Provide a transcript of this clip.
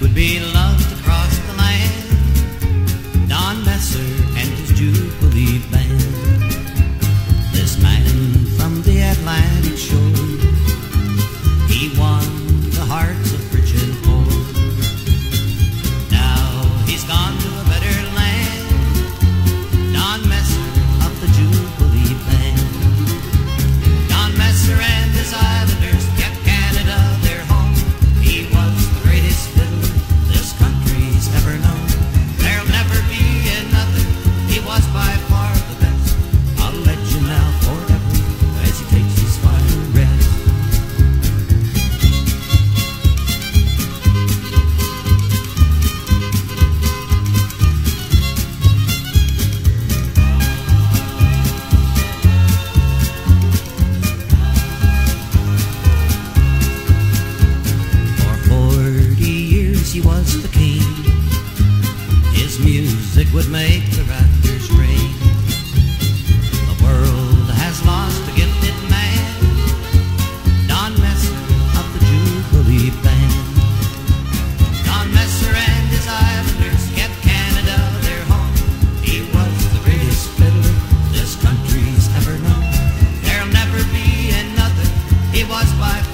would be love. was the king. His music would make the rafters ring. The world has lost a gifted man, Don Messer of the Jubilee Band. Don Messer and his Islanders kept Canada their home. He was the greatest fiddler this country's ever known. There'll never be another. He was by far.